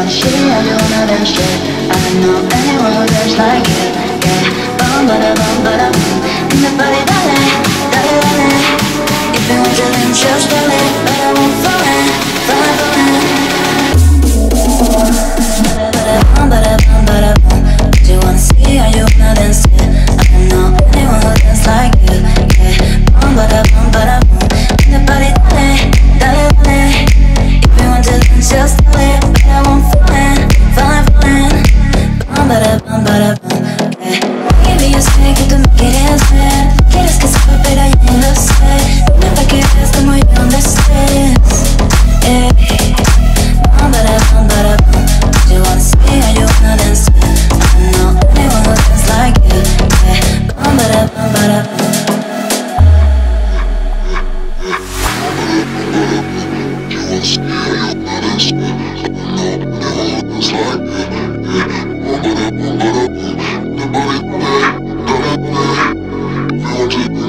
wanna shit, I do all that shit. I know any world like it. Yeah, bum bada bum bada In the body ballet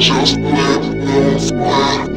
just let them fly.